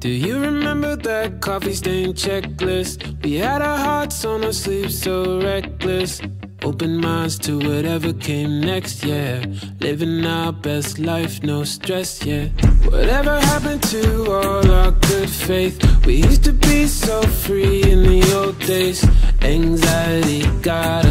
Do you remember that coffee stain checklist? We had our hearts on our sleeves, so reckless. Open minds to whatever came next, yeah. Living our best life, no stress, yeah. Whatever happened to all our good faith? We used to be so free in the old days. Anxiety got us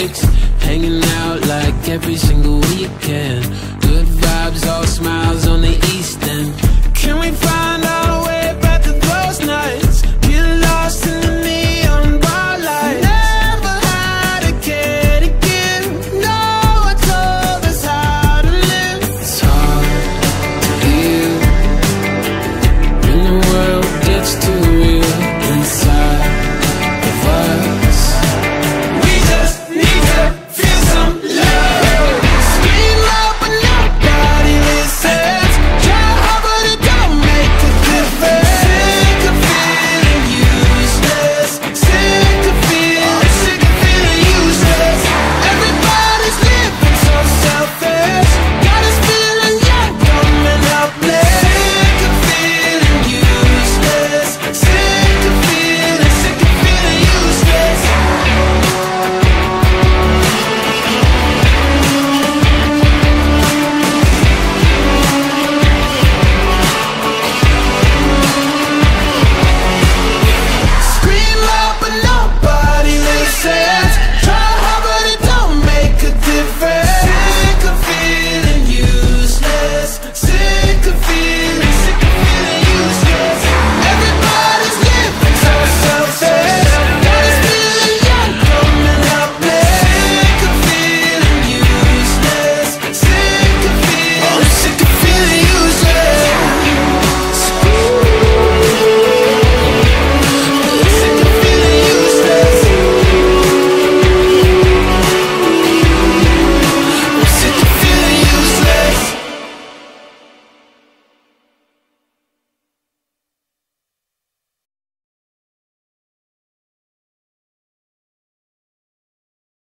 breaks Hanging out like every single weekend. Good vibes, all smiles on the